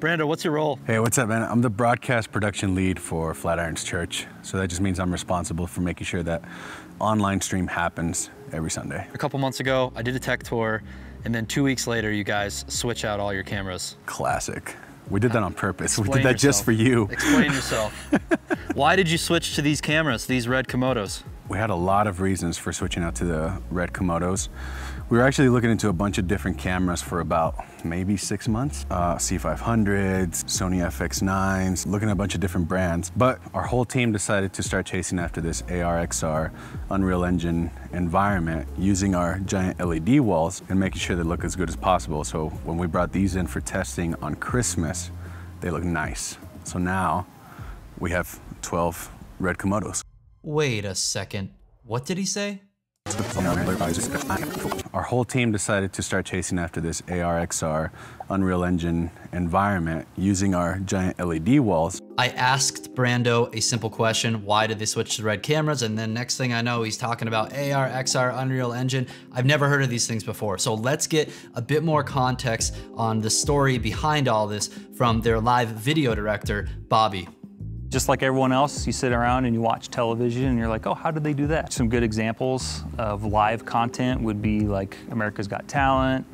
Brando, what's your role? Hey, what's up, man? I'm the broadcast production lead for Flatirons Church. So that just means I'm responsible for making sure that online stream happens every Sunday. A couple months ago, I did a tech tour, and then two weeks later, you guys switch out all your cameras. Classic. We did that on purpose. Explain we did that yourself. just for you. Explain yourself. Why did you switch to these cameras, these red Komodos? We had a lot of reasons for switching out to the red Komodos. We were actually looking into a bunch of different cameras for about maybe six months. Uh, C500s, Sony FX9s, looking at a bunch of different brands. But our whole team decided to start chasing after this ARXR Unreal Engine environment using our giant LED walls and making sure they look as good as possible. So when we brought these in for testing on Christmas, they look nice. So now we have 12 red Komodos. Wait a second. What did he say? Our whole team decided to start chasing after this ARXR Unreal Engine environment using our giant LED walls. I asked Brando a simple question why did they switch to red cameras? And then next thing I know, he's talking about AR, XR, Unreal Engine. I've never heard of these things before. So let's get a bit more context on the story behind all this from their live video director, Bobby. Just like everyone else, you sit around and you watch television and you're like, oh, how did they do that? Some good examples of live content would be like America's Got Talent,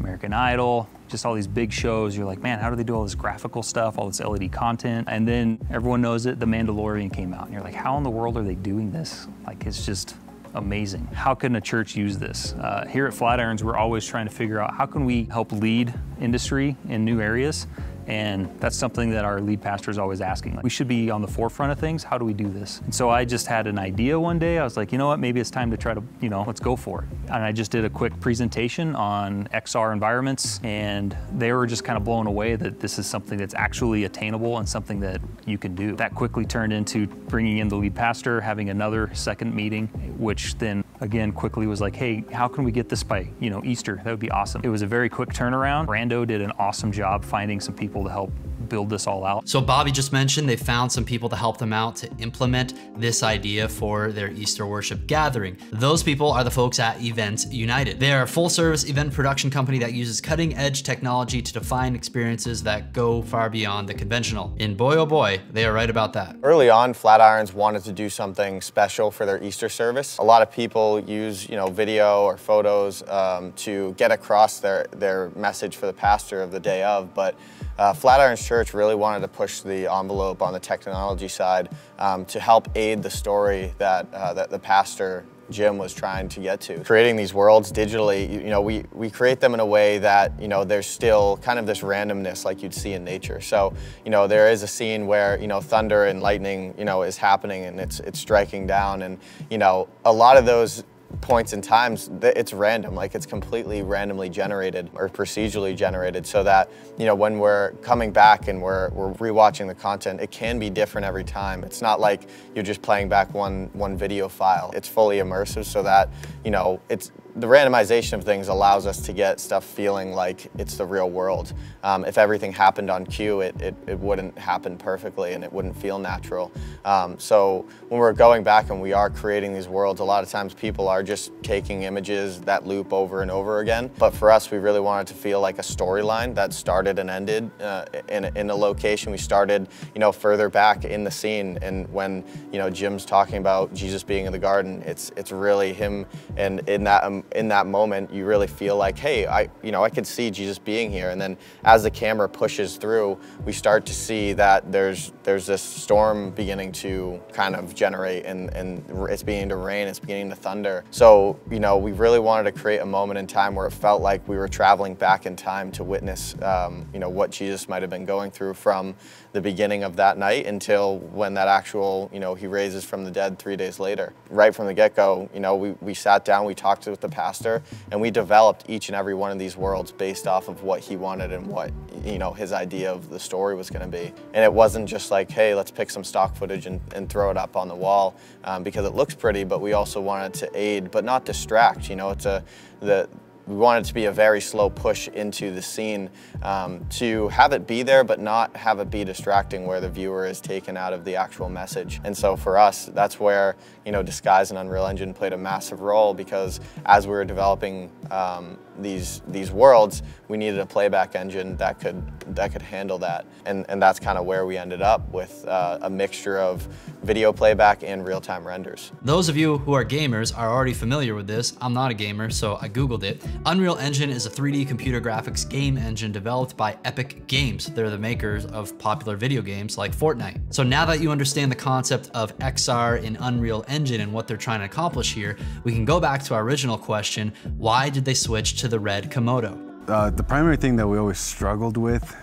American Idol, just all these big shows. You're like, man, how do they do all this graphical stuff, all this LED content? And then everyone knows it, The Mandalorian came out. And you're like, how in the world are they doing this? Like, it's just amazing. How can a church use this? Uh, here at Flatirons, we're always trying to figure out how can we help lead industry in new areas and that's something that our lead pastor is always asking. Like, we should be on the forefront of things. How do we do this? And so I just had an idea one day. I was like, you know what? Maybe it's time to try to, you know, let's go for it. And I just did a quick presentation on XR environments, and they were just kind of blown away that this is something that's actually attainable and something that you can do. That quickly turned into bringing in the lead pastor, having another second meeting, which then again quickly was like, hey, how can we get this by, you know, Easter? That would be awesome. It was a very quick turnaround. Brando did an awesome job finding some people to help build this all out. So Bobby just mentioned they found some people to help them out to implement this idea for their Easter worship gathering. Those people are the folks at Events United. They are a full service event production company that uses cutting edge technology to define experiences that go far beyond the conventional. And boy, oh boy, they are right about that. Early on, Flatirons wanted to do something special for their Easter service. A lot of people use, you know, video or photos um, to get across their, their message for the pastor of the day of, but uh, Flatirons Church really wanted to push the envelope on the technology side um, to help aid the story that, uh, that the pastor Jim was trying to get to. Creating these worlds digitally, you, you, know, we, we create them in a way that, you know, there's still kind of this randomness like you'd see in nature. So, you know, there is a scene where, you know, thunder and lightning, you know, is happening and it's, it's striking down and, you know, a lot of those points in times it's random like it's completely randomly generated or procedurally generated so that you know when we're coming back and we're, we're rewatching the content it can be different every time. It's not like you're just playing back one one video file. It's fully immersive so that you know it's the randomization of things allows us to get stuff feeling like it's the real world. Um, if everything happened on cue, it, it, it, wouldn't happen perfectly and it wouldn't feel natural. Um, so when we're going back and we are creating these worlds, a lot of times people are just taking images that loop over and over again. But for us, we really wanted to feel like a storyline that started and ended uh, in, in a location. We started, you know, further back in the scene. And when, you know, Jim's talking about Jesus being in the garden, it's, it's really him and in that um, in that moment, you really feel like, hey, I, you know, I could see Jesus being here. And then as the camera pushes through, we start to see that there's there's this storm beginning to kind of generate, and and it's beginning to rain, it's beginning to thunder. So you know, we really wanted to create a moment in time where it felt like we were traveling back in time to witness, um, you know, what Jesus might have been going through from the beginning of that night until when that actual, you know, he raises from the dead three days later. Right from the get-go, you know, we, we sat down, we talked with the pastor, and we developed each and every one of these worlds based off of what he wanted and what, you know, his idea of the story was going to be. And it wasn't just like, hey, let's pick some stock footage and, and throw it up on the wall um, because it looks pretty, but we also wanted to aid, but not distract. You know, it's a, the, we want it to be a very slow push into the scene um, to have it be there but not have it be distracting where the viewer is taken out of the actual message. And so for us, that's where you know Disguise and Unreal Engine played a massive role because as we were developing um, these these worlds, we needed a playback engine that could that could handle that, and and that's kind of where we ended up with uh, a mixture of video playback and real-time renders. Those of you who are gamers are already familiar with this. I'm not a gamer, so I googled it. Unreal Engine is a 3D computer graphics game engine developed by Epic Games. They're the makers of popular video games like Fortnite. So now that you understand the concept of XR in Unreal Engine and what they're trying to accomplish here, we can go back to our original question: Why did they switch to the red Komodo? Uh, the primary thing that we always struggled with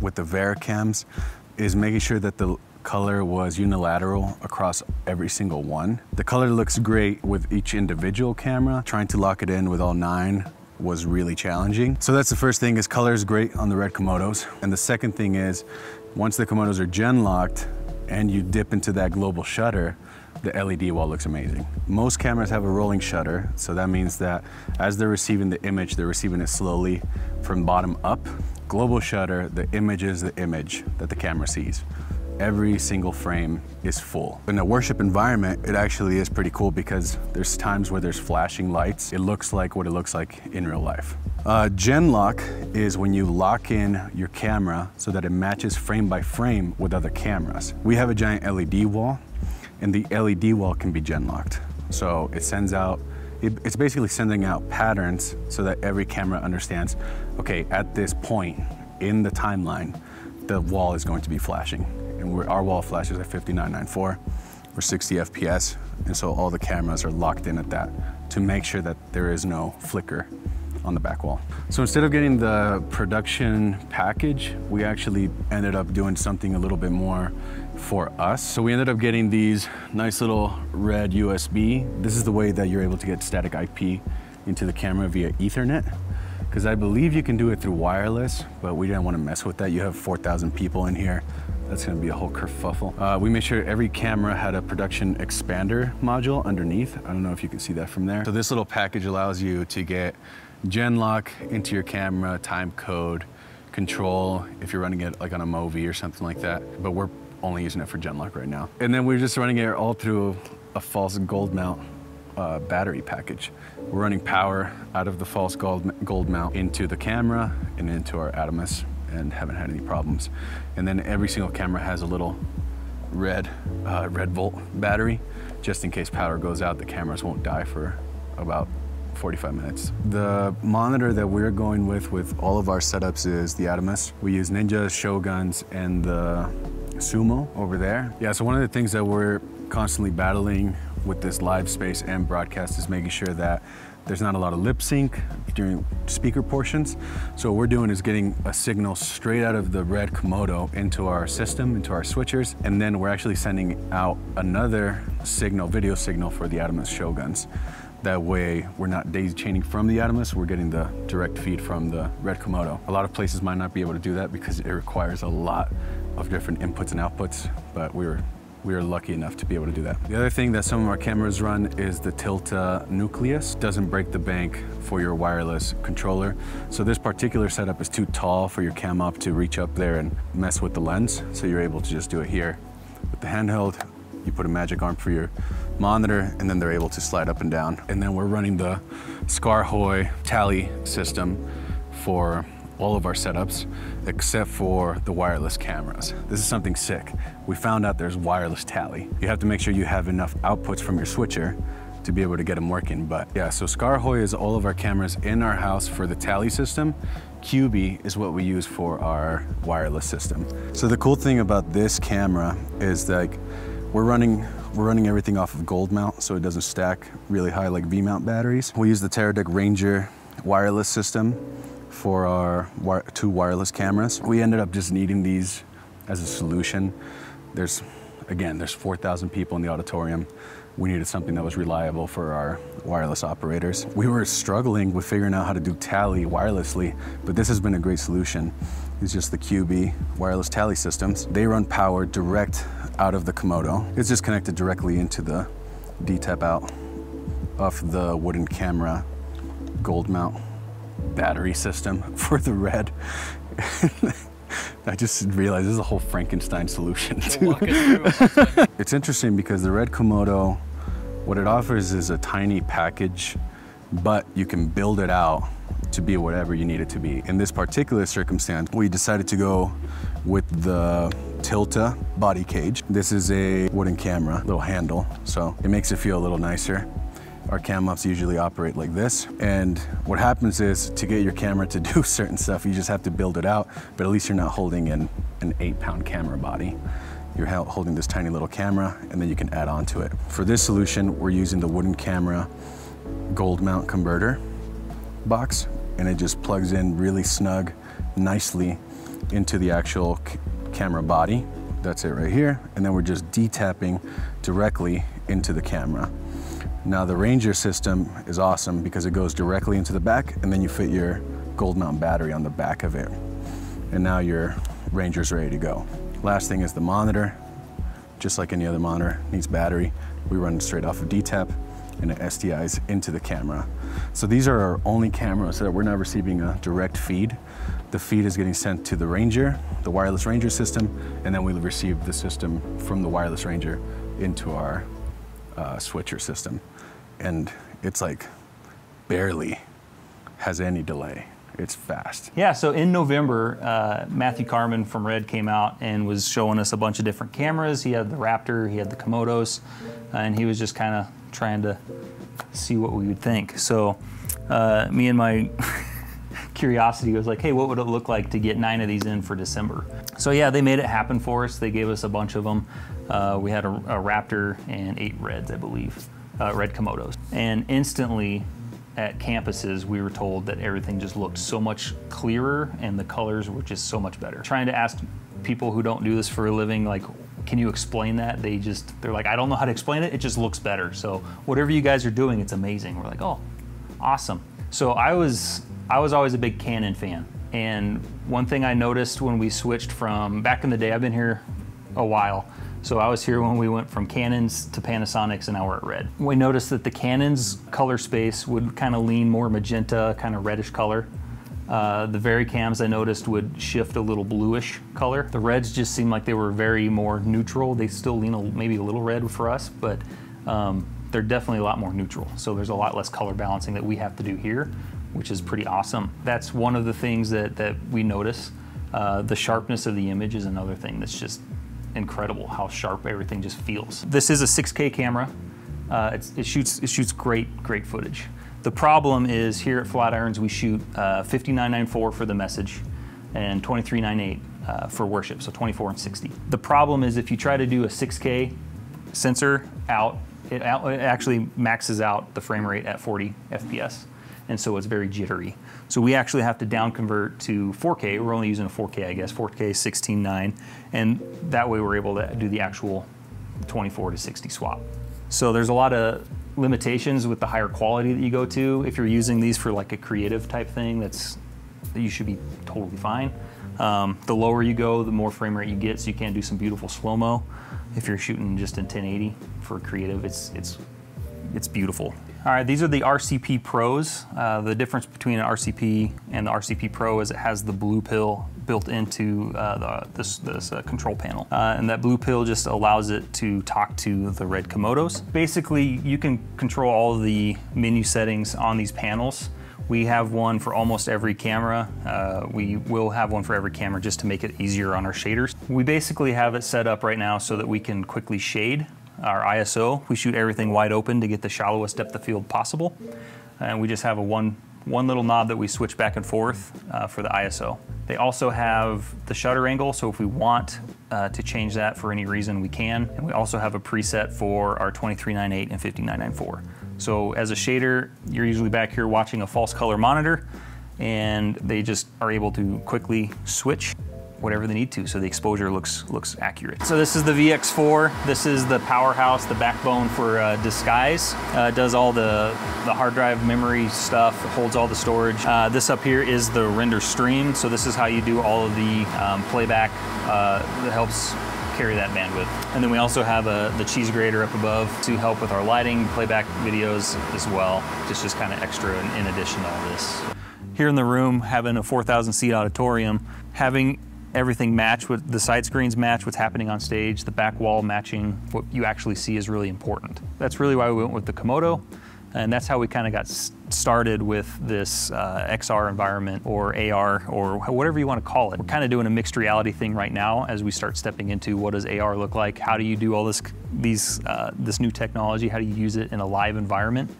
with the VariCams is making sure that the color was unilateral across every single one. The color looks great with each individual camera. Trying to lock it in with all nine was really challenging. So that's the first thing is color is great on the red Komodos. And the second thing is once the Komodos are gen locked and you dip into that global shutter, the LED wall looks amazing. Most cameras have a rolling shutter, so that means that as they're receiving the image, they're receiving it slowly from bottom up. Global shutter, the image is the image that the camera sees. Every single frame is full. In a worship environment, it actually is pretty cool because there's times where there's flashing lights. It looks like what it looks like in real life. Uh, Gen lock is when you lock in your camera so that it matches frame by frame with other cameras. We have a giant LED wall and the LED wall can be gen locked. So it sends out, it, it's basically sending out patterns so that every camera understands, okay, at this point in the timeline, the wall is going to be flashing. And our wall flashes at 5994 or 60 FPS. And so all the cameras are locked in at that to make sure that there is no flicker on the back wall. So instead of getting the production package, we actually ended up doing something a little bit more for us. So we ended up getting these nice little red USB. This is the way that you're able to get static IP into the camera via ethernet because I believe you can do it through wireless, but we didn't want to mess with that. You have 4,000 people in here. That's gonna be a whole kerfuffle. Uh, we made sure every camera had a production expander module underneath. I don't know if you can see that from there. So this little package allows you to get Genlock into your camera, time code, control, if you're running it like on a Movi or something like that. But we're only using it for Genlock right now. And then we're just running it all through a false gold mount uh, battery package. We're running power out of the false gold, gold mount into the camera and into our Atomos and haven't had any problems. And then every single camera has a little red, uh, red volt battery, just in case power goes out, the cameras won't die for about 45 minutes. The monitor that we're going with with all of our setups is the Atomos. We use Ninja, Shoguns, and the Sumo over there. Yeah, so one of the things that we're constantly battling with this live space and broadcast is making sure that there's not a lot of lip sync during speaker portions. So what we're doing is getting a signal straight out of the red Komodo into our system, into our switchers, and then we're actually sending out another signal, video signal for the Atomos Shoguns. That way we're not daisy chaining from the Atomos, we're getting the direct feed from the Red Komodo. A lot of places might not be able to do that because it requires a lot of different inputs and outputs, but we were we are lucky enough to be able to do that. The other thing that some of our cameras run is the Tilta Nucleus. Doesn't break the bank for your wireless controller. So this particular setup is too tall for your cam up to reach up there and mess with the lens. So you're able to just do it here. With the handheld, you put a magic arm for your monitor, and then they're able to slide up and down. And then we're running the SKAARHOJ tally system for all of our setups except for the wireless cameras. This is something sick. We found out there's wireless tally. You have to make sure you have enough outputs from your switcher to be able to get them working. But yeah, so SKAARHOJ is all of our cameras in our house for the tally system. QB is what we use for our wireless system. So the cool thing about this camera is like we're running we're running everything off of gold mount so it doesn't stack really high like V-mount batteries. We use the Teradek Ranger wireless system for our two wireless cameras. We ended up just needing these as a solution. There's, again, there's 4,000 people in the auditorium. We needed something that was reliable for our wireless operators. We were struggling with figuring out how to do tally wirelessly, but this has been a great solution. It's just the QB wireless tally systems. They run power direct out of the Komodo. It's just connected directly into the D-tap out of the wooden camera gold mount battery system for the red. I just realized this is a whole Frankenstein solution. too. it's interesting because the Red Komodo, what it offers is a tiny package, but you can build it out to be whatever you need it to be. In this particular circumstance, we decided to go with the Tilta body cage. This is a wooden camera, little handle, so it makes it feel a little nicer. Our cam mounts usually operate like this. And what happens is to get your camera to do certain stuff, you just have to build it out, but at least you're not holding in an eight pound camera body. You're holding this tiny little camera and then you can add on to it. For this solution, we're using the wooden camera gold mount converter box and it just plugs in really snug, nicely into the actual camera body. That's it right here. And then we're just D-tapping directly into the camera. Now the Ranger system is awesome because it goes directly into the back and then you fit your gold mount battery on the back of it. And now your Ranger's ready to go. Last thing is the monitor. Just like any other monitor, needs battery. We run straight off of DTAP and it SDIs into the camera. So these are our only cameras that we're not receiving a direct feed. The feed is getting sent to the Ranger, the wireless Ranger system, and then we receive the system from the wireless Ranger into our uh, switcher system and it's like barely has any delay. It's fast. Yeah, so in November, uh, Matthew Carman from Red came out and was showing us a bunch of different cameras. He had the Raptor, he had the Komodos, and he was just kind of trying to see what we would think. So uh, me and my curiosity was like, hey, what would it look like to get nine of these in for December? So yeah, they made it happen for us. They gave us a bunch of them. Uh, we had a, a Raptor and eight Reds, I believe uh, red Komodos. And instantly at campuses, we were told that everything just looked so much clearer and the colors were just so much better. Trying to ask people who don't do this for a living, like, can you explain that? They just, they're like, I don't know how to explain it. It just looks better. So whatever you guys are doing, it's amazing. We're like, oh, awesome. So I was, I was always a big Canon fan. And one thing I noticed when we switched from back in the day, I've been here a while, so I was here when we went from Canons to Panasonics and now we're at red. We noticed that the Canons color space would kind of lean more magenta, kind of reddish color. Uh, the VariCams I noticed would shift a little bluish color. The reds just seemed like they were very more neutral. They still lean a, maybe a little red for us, but um, they're definitely a lot more neutral. So there's a lot less color balancing that we have to do here, which is pretty awesome. That's one of the things that, that we notice. Uh, the sharpness of the image is another thing that's just incredible how sharp everything just feels. This is a 6K camera. Uh, it shoots it shoots great great footage. The problem is here at Flatirons we shoot uh, 5994 for the message and 2398 uh, for worship, so 24 and 60. The problem is if you try to do a 6K sensor out, it, out, it actually maxes out the frame rate at 40 FPS, and so it's very jittery. So we actually have to down convert to 4K. We're only using a 4K, I guess, 4K 16.9, and that way we're able to do the actual 24 to 60 swap. So there's a lot of limitations with the higher quality that you go to. If you're using these for like a creative type thing, that's you should be totally fine. Um, the lower you go, the more frame rate you get, so you can do some beautiful slow-mo. If you're shooting just in 1080 for creative, it's it's it's beautiful. All right, these are the RCP Pros. Uh, the difference between an RCP and the RCP Pro is it has the blue pill built into uh, the, this, this uh, control panel. Uh, and that blue pill just allows it to talk to the red Komodos. Basically, you can control all the menu settings on these panels. We have one for almost every camera. Uh, we will have one for every camera just to make it easier on our shaders. We basically have it set up right now so that we can quickly shade our ISO. We shoot everything wide open to get the shallowest depth of field possible. And we just have a one, one little knob that we switch back and forth uh, for the ISO. They also have the shutter angle, so if we want uh, to change that for any reason, we can. And we also have a preset for our 2398 and 5994. So as a shader, you're usually back here watching a false color monitor, and they just are able to quickly switch whatever they need to so the exposure looks looks accurate. So this is the VX4. This is the powerhouse, the backbone for uh, Disguise. Uh, does all the, the hard drive memory stuff, holds all the storage. Uh, this up here is the render stream. So this is how you do all of the um, playback uh, that helps carry that bandwidth. And then we also have a, the cheese grater up above to help with our lighting, playback videos as well. Just, just kind of extra in, in addition to all this. here in the room, having a 4,000 seat auditorium, having everything match with the side screens match what's happening on stage, the back wall matching what you actually see is really important. That's really why we went with the Komodo. And that's how we kind of got started with this uh, XR environment or AR or whatever you want to call it. We're kind of doing a mixed reality thing right now as we start stepping into what does AR look like? How do you do all this, these, uh, this new technology? How do you use it in a live environment?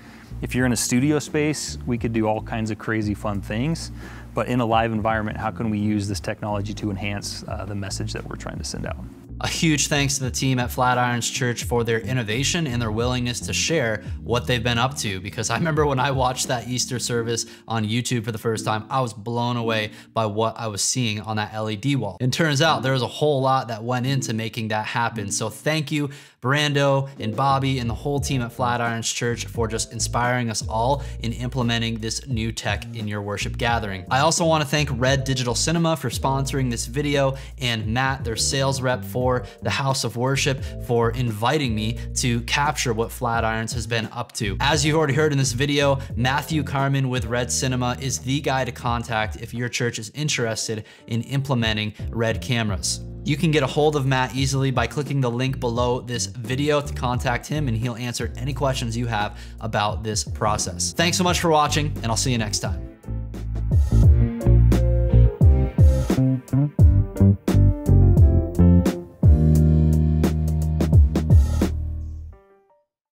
If you're in a studio space, we could do all kinds of crazy fun things. But in a live environment, how can we use this technology to enhance uh, the message that we're trying to send out? A huge thanks to the team at Flatirons Church for their innovation and their willingness to share what they've been up to. Because I remember when I watched that Easter service on YouTube for the first time, I was blown away by what I was seeing on that LED wall. And turns out there was a whole lot that went into making that happen. So thank you, Brando and Bobby and the whole team at Flatirons Church for just inspiring us all in implementing this new tech in your worship gathering. I also want to thank Red Digital Cinema for sponsoring this video and Matt, their sales rep for for the House of Worship for inviting me to capture what Flatirons has been up to. As you've already heard in this video, Matthew Carman with Red Cinema is the guy to contact if your church is interested in implementing Red cameras. You can get a hold of Matt easily by clicking the link below this video to contact him and he'll answer any questions you have about this process. Thanks so much for watching and I'll see you next time.